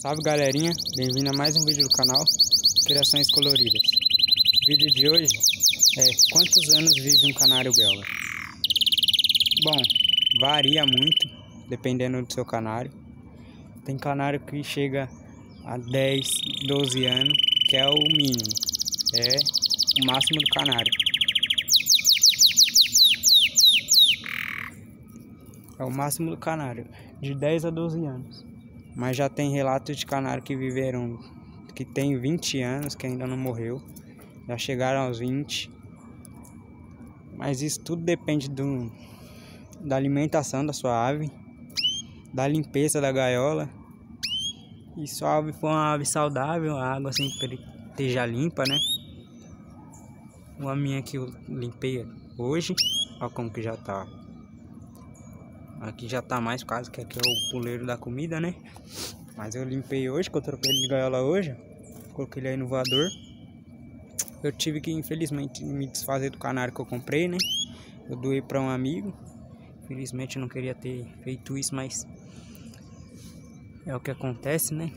Salve galerinha, bem-vindo a mais um vídeo do canal Criações Coloridas. O vídeo de hoje é quantos anos vive um canário belga? Bom, varia muito dependendo do seu canário. Tem canário que chega a 10, 12 anos, que é o mínimo, é o máximo do canário. É o máximo do canário, de 10 a 12 anos. Mas já tem relatos de canário que viveram, que tem 20 anos, que ainda não morreu. Já chegaram aos 20. Mas isso tudo depende do, da alimentação da sua ave, da limpeza da gaiola. E se ave for uma ave saudável, a água sempre esteja limpa, né? Uma minha que eu limpei hoje, olha como que já tá. Aqui já tá mais quase que aqui é o puleiro da comida, né? Mas eu limpei hoje, que eu troquei ele de gaiola hoje. Coloquei ele aí no voador. Eu tive que, infelizmente, me desfazer do canário que eu comprei, né? Eu doei para um amigo. Infelizmente eu não queria ter feito isso, mas é o que acontece, né?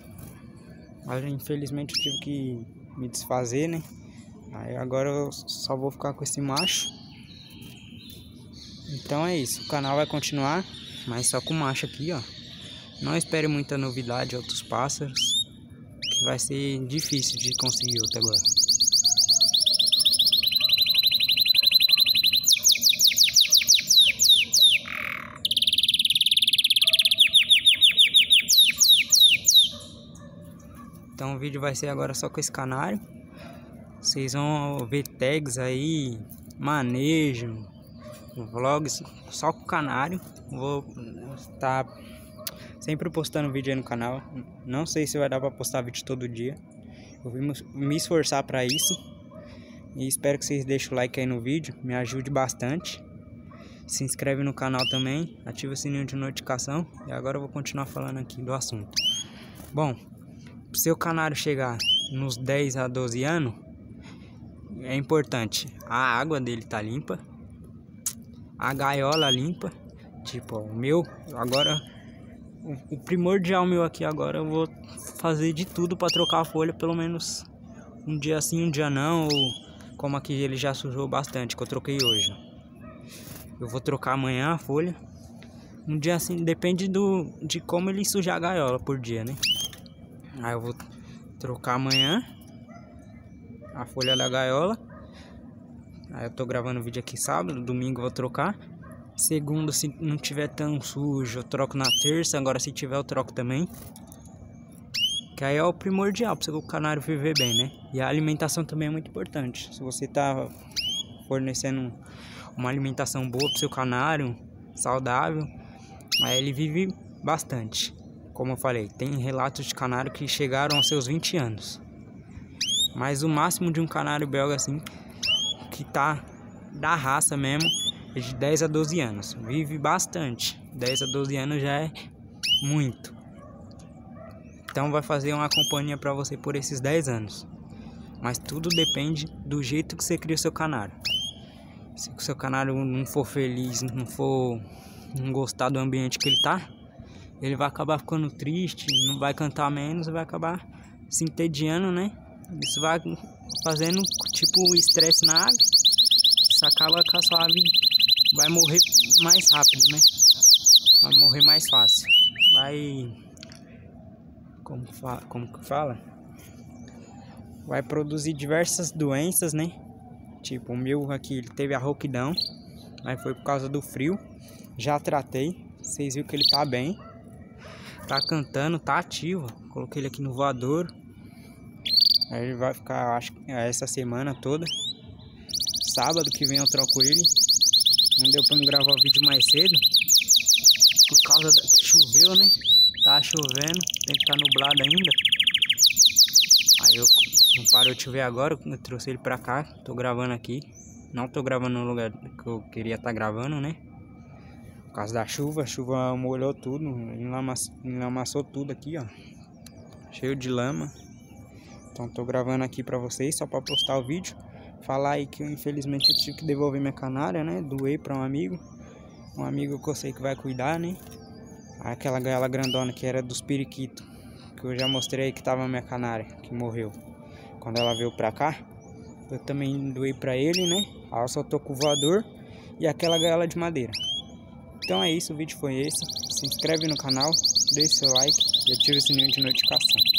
Mas infelizmente eu tive que me desfazer, né? Aí agora eu só vou ficar com esse macho. Então é isso, o canal vai continuar, mas só com macho aqui, ó. Não espere muita novidade de outros pássaros, que vai ser difícil de conseguir outro agora. Então o vídeo vai ser agora só com esse canário. Vocês vão ver tags aí, manejo, vlogs só com o canário. Vou estar sempre postando vídeo aí no canal. Não sei se vai dar para postar vídeo todo dia. Eu vou me esforçar para isso. E espero que vocês deixem o like aí no vídeo, me ajude bastante. Se inscreve no canal também, ativa o sininho de notificação. E agora eu vou continuar falando aqui do assunto. Bom, para seu canário chegar nos 10 a 12 anos, é importante a água dele tá limpa, a gaiola limpa, tipo o meu agora o, primordial meu aqui agora eu vou fazer de tudo para trocar a folha pelo menos um dia sim um dia não ou como aqui ele já sujou bastante que eu troquei hoje. Eu vou trocar amanhã a folha. Um dia assim depende do de como ele sujar a gaiola por dia né? Aí eu vou trocar amanhã a folha da gaiola. Aí eu tô gravando o vídeo aqui sábado, domingo eu vou trocar. Segundo, se não tiver tão sujo, eu troco na terça. Agora se tiver, eu troco também. Que aí é o primordial para o canário viver bem, né? E a alimentação também é muito importante. Se você tá fornecendo uma alimentação boa para seu canário, saudável, aí ele vive bastante. Como eu falei, tem relatos de canário que chegaram aos seus 20 anos. Mas o máximo de um canário belga assim, que tá da raça mesmo, é de 10 a 12 anos. Vive bastante. 10 a 12 anos já é muito. Então vai fazer uma companhia para você por esses 10 anos. Mas tudo depende do jeito que você cria o seu canário. Se o seu canário não for feliz, não for não gostar do ambiente que ele tá, ele vai acabar ficando triste, não vai cantar menos, vai acabar se entediando, né? Isso vai fazendo tipo estresse na ave. Isso acaba que a sua ave vai morrer mais rápido, né? Vai morrer mais fácil. Vai. Como, fa... Como que fala? Vai produzir diversas doenças, né? Tipo, o meu aqui ele teve a rouquidão, mas foi por causa do frio. Já tratei, vocês viram que ele tá bem. Tá cantando, tá ativo. Coloquei ele aqui no voador. Aí ele vai ficar, acho essa semana toda. Sábado que vem eu troco ele. Não deu pra me gravar o vídeo mais cedo. Por causa da que choveu, né? Tá chovendo, tem que estar tá nublado ainda. Aí eu não parou de chover agora, eu trouxe ele pra cá. Tô gravando aqui. Não tô gravando no lugar que eu queria estar tá gravando, né? Por causa da chuva, a chuva molhou tudo, enlamaçou tudo aqui, ó. Cheio de lama. Então tô gravando aqui pra vocês, só pra postar o vídeo. Falar aí que eu, infelizmente eu tive que devolver minha canária, né? Doei pra um amigo. Um amigo que eu sei que vai cuidar, né? Aquela gaiola grandona que era dos periquitos. que eu já mostrei que tava minha canária, que morreu. Quando ela veio pra cá, eu também doei pra ele, né? Ela soltou com o voador e aquela gaiola de madeira. Então é isso, o vídeo foi esse. Se inscreve no canal, deixe seu like e ative o sininho de notificação.